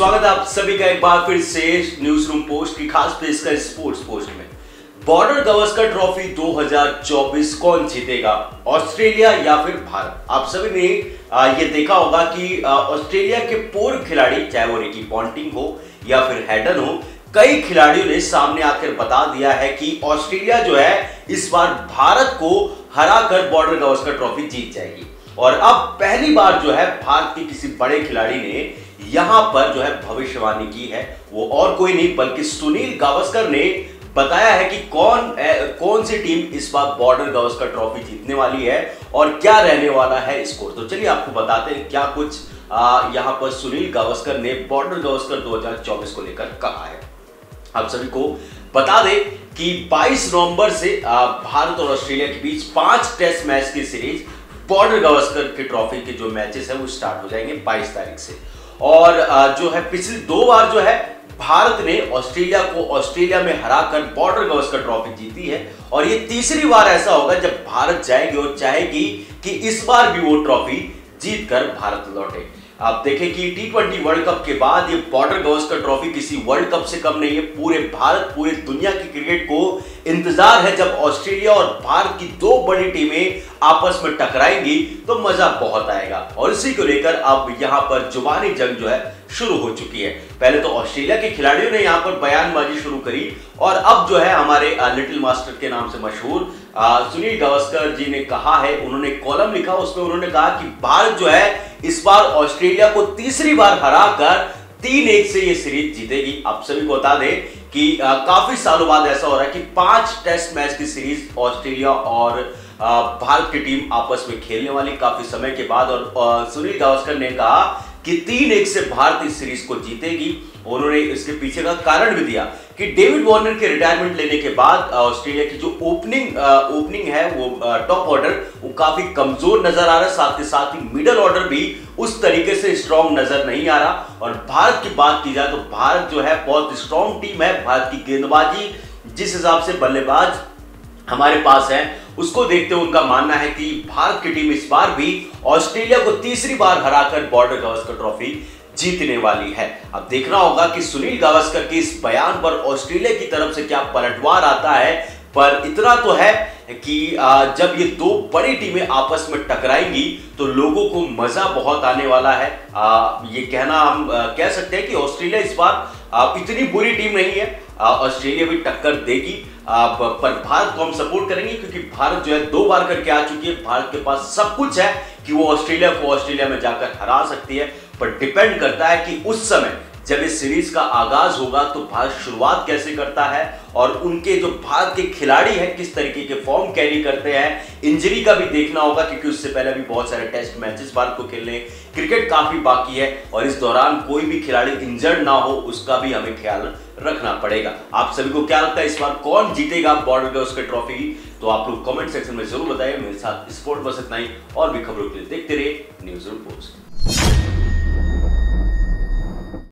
स्वागत आप सभी का एक बार फिर से न्यूज़ रूम पोस्ट की, खास पेशकश स्पोर्ट्स पोस्ट में। बॉर्डर गवस्कर ट्रॉफी 2024 कौन जीतेगा? ऑस्ट्रेलिया या फिर भारत? आप सभी ने ये देखा होगा कि ऑस्ट्रेलिया के पूर्व खिलाड़ी, चाहे वो रिकी पॉन्टिंग हो या फिर हैडन हो, कई खिलाड़ियों ने सामने आकर बता दिया है कि ऑस्ट्रेलिया जो है, इस बार भारत को हराकर बॉर्डर गवस्कर ट्रॉफी जीत जाएगी। और अब पहली बार जो है, भारत के किसी बड़े खिलाड़ी ने यहाँ पर जो है भविष्यवाणी की है। वो और कोई नहीं बल्कि सुनील गावस्कर ने बताया है कि कौन ए, कौन सी टीम इस बार बॉर्डर गावस्कर ट्रॉफी जीतने वाली है और क्या रहने वाला है स्कोर। तो चलिए आपको बताते हैं क्या कुछ आ, यहाँ पर सुनील गावस्कर ने बॉर्डर गावस्कर 2024 को लेकर कहा है। आप सभी को बता दें कि 22 नवंबर से भारत और ऑस्ट्रेलिया के बीच पाँच टेस्ट मैच की सीरीज़ बॉर्डर गावस्कर की ट्रॉफी के जो मैचेस है वो स्टार्ट हो जाएँगे 22 तारीख से। और जो है पिछली दो बार जो है, भारत ने ऑस्ट्रेलिया को ऑस्ट्रेलिया में हराकर बॉर्डर गावस्कर ट्रॉफी जीती है। और ये तीसरी बार ऐसा होगा जब भारत जाएगी और चाहेगी कि इस बार भी वो ट्रॉफी जीतकर भारत लौटे। आप देखें कि टी ट्वेंटी वर्ल्ड कप के बाद ये बॉर्डर गावस्कर ट्रॉफी किसी वर्ल्ड कप से कम नहीं है। पूरे भारत, पूरे दुनिया की क्रिकेट को इंतज़ार है जब ऑस्ट्रेलिया और भारत की दो बड़ी टीमें आपस में टकराएँगी तो मज़ा बहुत आएगा। और इसी को लेकर अब यहाँ पर जुबानी जंग जो है, शुरू हो चुकी है। पहले तो ऑस्ट्रेलिया के खिलाड़ियों ने यहाँ पर बयानबाजी शुरू करी और अब जो है हमारे लिटिल मास्टर के नाम से मशहूर सुनील गावस्कर जी ने कहा है, उन्होंने कॉलम लिखा, उसमें उन्होंने कहा कि भारत जो है इस बार ऑस्ट्रेलिया को तीसरी बार हराकर तीन एक से ये सीरीज़ जीतेगी। आप सभी को बता दें कि आ, काफ़ी सालों बाद ऐसा हो रहा है कि पाँच टेस्ट मैच की सीरीज़ ऑस्ट्रेलिया और भारत की टीम आपस में खेलने वाली काफ़ी समय के बाद और सुनील गावस्कर ने कहा कि तीन एक से भारत इस सीरीज़ को जीतेगी। उन्होंने इसके पीछे का कारण भी दिया कि डेविड वार्नर के रिटायरमेंट लेने के बाद ऑस्ट्रेलिया की जो ओपनिंग ओपनिंग है, वो टॉप ऑर्डर वो काफ़ी कमज़ोर नज़र आ रहा है। साथ ही साथ ही मिडल ऑर्डर भी उस तरीके से स्ट्रॉन्ग नज़र नहीं आ रहा। और भारत की बात की जाए तो भारत जो है, बहुत स्ट्रॉन्ग टीम है। भारत की गेंदबाजी जिस हिसाब से बल्लेबाज हमारे पास है, उसको देखते हुए उनका मानना है कि भारत की टीम इस बार भी ऑस्ट्रेलिया को तीसरी बार हराकर बॉर्डर गावस्कर ट्रॉफी जीतने वाली है। अब देखना होगा कि सुनील गावस्कर के इस बयान पर ऑस्ट्रेलिया की तरफ़ से क्या पलटवार आता है, पर इतना तो है कि जब ये दो बड़ी टीमें आपस में टकराएँगी तो लोगों को मज़ा बहुत आने वाला है। ये कहना हम कह सकते हैं कि ऑस्ट्रेलिया इस बार इतनी बुरी टीम नहीं है। ऑस्ट्रेलिया भी टक्कर देगी। पर भारत को हम सपोर्ट करेंगे, क्योंकि भारत जो है दो बार करके आ चुकी है। भारत के पास सब कुछ है कि वो ऑस्ट्रेलिया को ऑस्ट्रेलिया में जाकर हरा सकती है। पर डिपेंड करता है कि उस समय जब इस सीरीज़ का आगाज़ होगा तो भारत शुरुआत कैसे करता है और उनके जो भारत के खिलाड़ी हैं, किस तरीके के फॉर्म कैरी करते हैं इंजरी का भी देखना होगा, क्योंकि उससे पहले भी बहुत सारे टेस्ट मैचेस भारत को खेलने क्रिकेट काफ़ी बाकी है और इस दौरान कोई भी खिलाड़ी इंजर्ड ना हो, उसका भी हमें ख्याल रखना पड़ेगा। आप सभी को क्या लगता है, इस बार कौन जीतेगा बॉर्डर गावस्कर ट्रॉफी तो आप लोग कमेंट सेक्शन में ज़रूर बताइए, मेरे साथ स्पोर्ट बस इतना ही, और भी खबरों के लिए देखते रहिए न्यूज़ पोस्ट